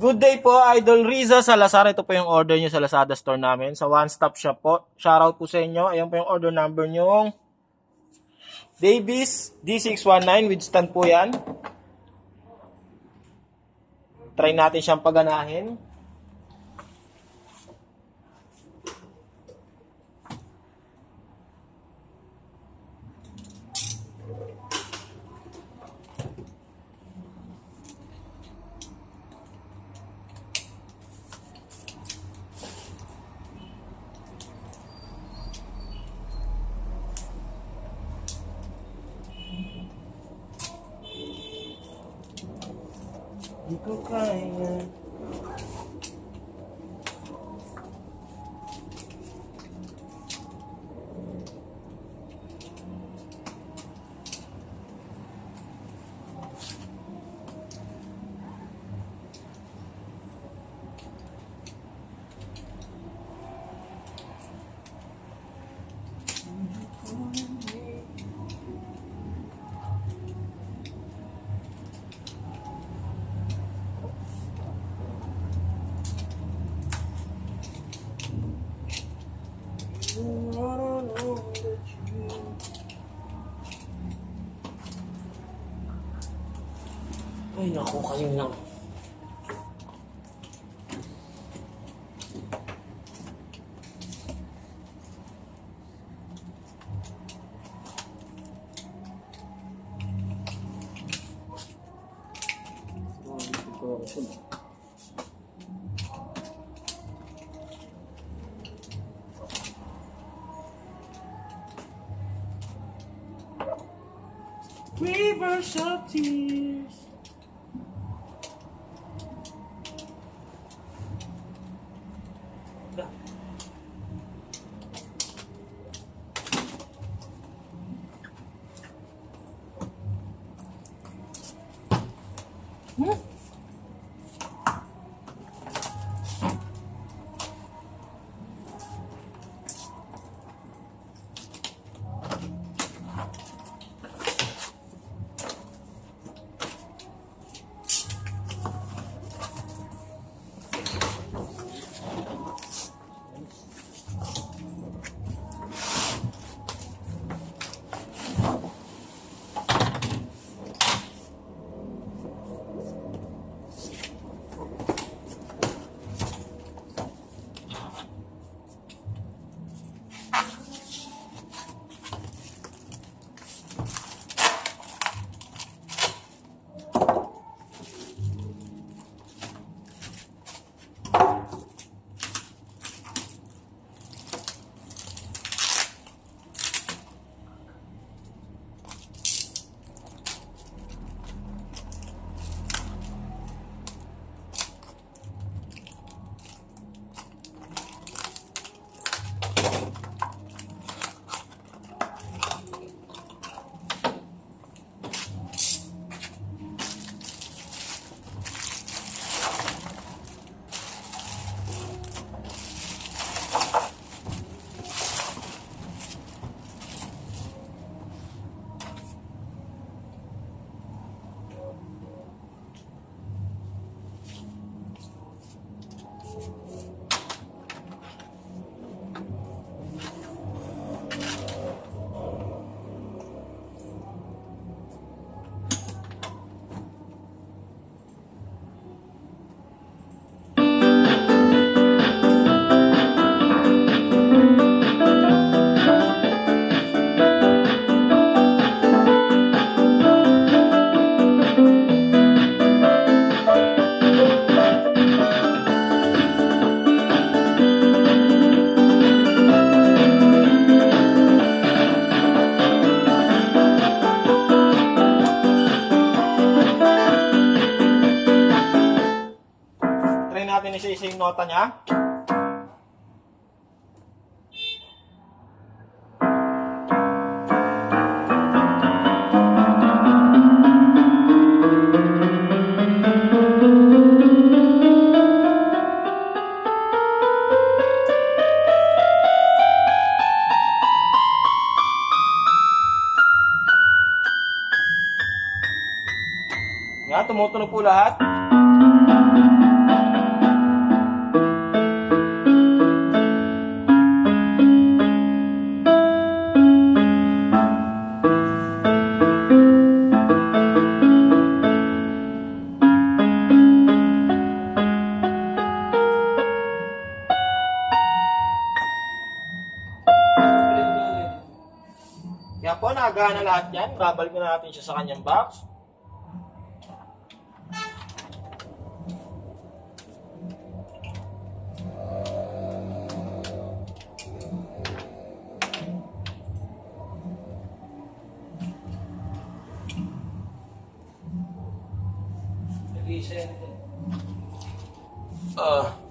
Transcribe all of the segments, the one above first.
Good day po, Idol Riza Salazar. Ito po yung order nyo sa Lazada store namin. Sa One Stop Shop po. Shoutout po sa inyo. Ayan po yung order number nyo. Davis D619 with stand po yan. Try natin siyang paganahin. people crying. Ay, naku, kayo lang. Rivers of tears. Try isa-isa yung nota niya. Yan, tumutunog po lahat. Gumagana lahat yan. Babalik na natin siya sa kanyang box. Ah.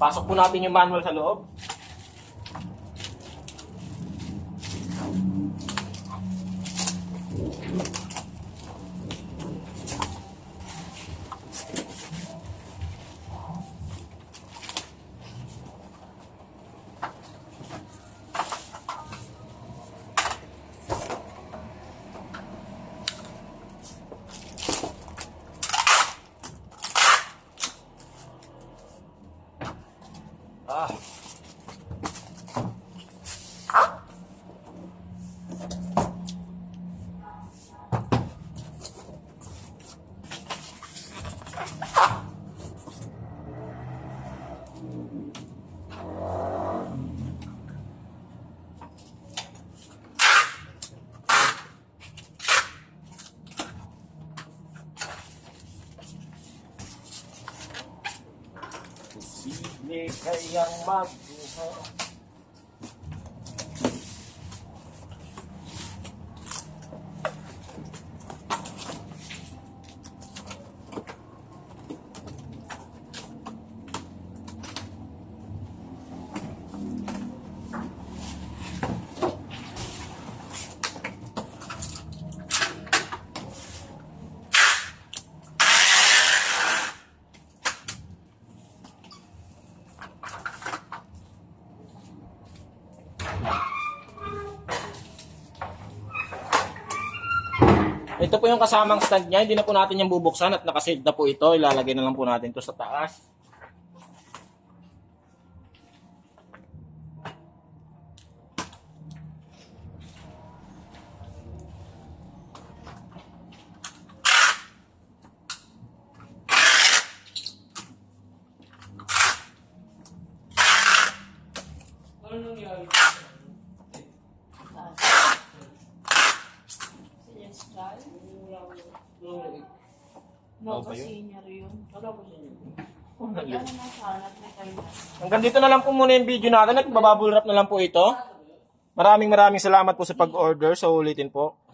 Pasok po natin yung manual sa loob. Ah. Sine kayang magbuhat Ito po yung kasamang stand niya. Hindi na po natin yung bubuksan at nakasave na po ito. Ilalagay na lang po natin to sa taas. Celestial? Ano No, ba yun? senior yun. Na may kayo na. Hanggang dito na lang po muna yung video natin at bababble wrap na lang po ito. Maraming maraming salamat po sa pag-order. So ulitin po.